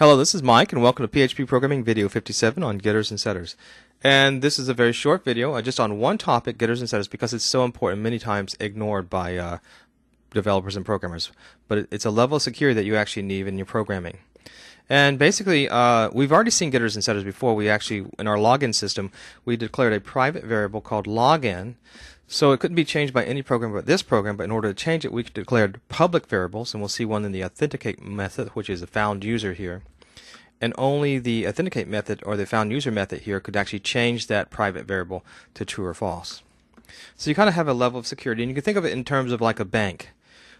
Hello, this is Mike, and welcome to PHP Programming Video 57 on getters and setters. And this is a very short video, uh, just on one topic, getters and setters, because it's so important, many times ignored by uh, developers and programmers. But it's a level of security that you actually need in your programming. And basically, uh, we've already seen getters and setters before. We actually, in our login system, we declared a private variable called login. So it couldn't be changed by any program but this program, but in order to change it, we declared public variables, and we'll see one in the authenticate method, which is a found user here and only the authenticate method or the found user method here could actually change that private variable to true or false. So you kind of have a level of security, and you can think of it in terms of like a bank.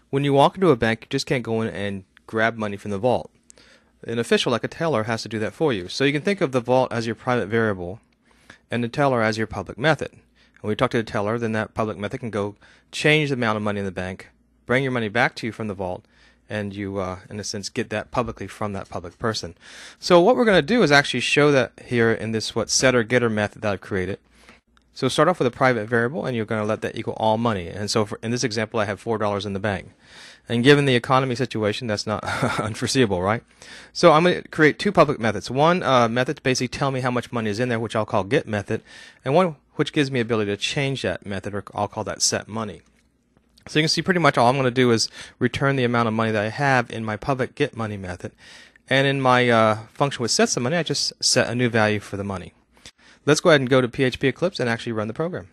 When you walk into a bank, you just can't go in and grab money from the vault. An official, like a teller, has to do that for you. So you can think of the vault as your private variable, and the teller as your public method. When you talk to the teller, then that public method can go change the amount of money in the bank, bring your money back to you from the vault, and you, uh, in a sense, get that publicly from that public person. So what we're going to do is actually show that here in this what setter getter method that I've created. So start off with a private variable, and you're going to let that equal all money. And so for, in this example, I have four dollars in the bank. And given the economy situation, that's not unforeseeable, right? So I'm going to create two public methods. One uh, method to basically tell me how much money is in there, which I'll call get method, and one which gives me ability to change that method, or I'll call that set money. So you can see pretty much all I'm going to do is return the amount of money that I have in my public get money method. And in my uh, function with set some money, I just set a new value for the money. Let's go ahead and go to PHP Eclipse and actually run the program.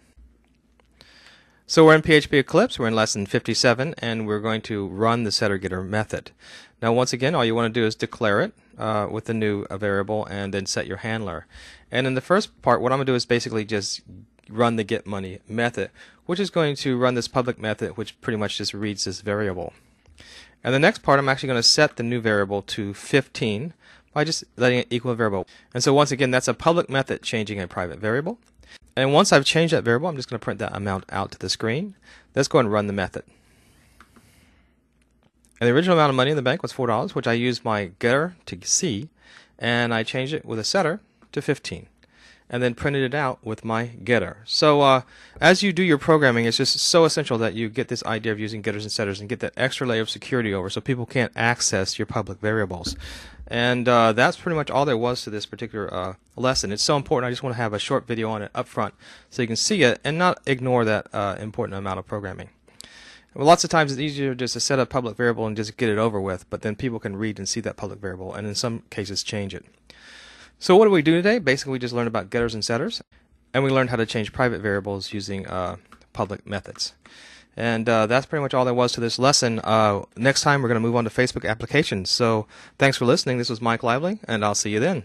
So we're in PHP Eclipse, we're in lesson 57, and we're going to run the setter getter method. Now once again, all you want to do is declare it uh, with the new variable and then set your handler. And in the first part, what I'm going to do is basically just run the get money method, which is going to run this public method, which pretty much just reads this variable. And the next part, I'm actually going to set the new variable to 15 by just letting it equal a variable. And so once again, that's a public method changing a private variable. And once I've changed that variable, I'm just going to print that amount out to the screen. Let's go and run the method. And the original amount of money in the bank was $4, which I used my getter to see, and I changed it with a setter to 15 and then printed it out with my getter. So uh, as you do your programming, it's just so essential that you get this idea of using getters and setters and get that extra layer of security over so people can't access your public variables. And uh, that's pretty much all there was to this particular uh, lesson. It's so important. I just want to have a short video on it up front so you can see it and not ignore that uh, important amount of programming. Well, lots of times it's easier just to set a public variable and just get it over with, but then people can read and see that public variable and in some cases change it. So what do we do today? Basically, we just learned about getters and setters, and we learned how to change private variables using uh, public methods. And uh, that's pretty much all there was to this lesson. Uh, next time, we're going to move on to Facebook applications. So thanks for listening. This was Mike Lively, and I'll see you then.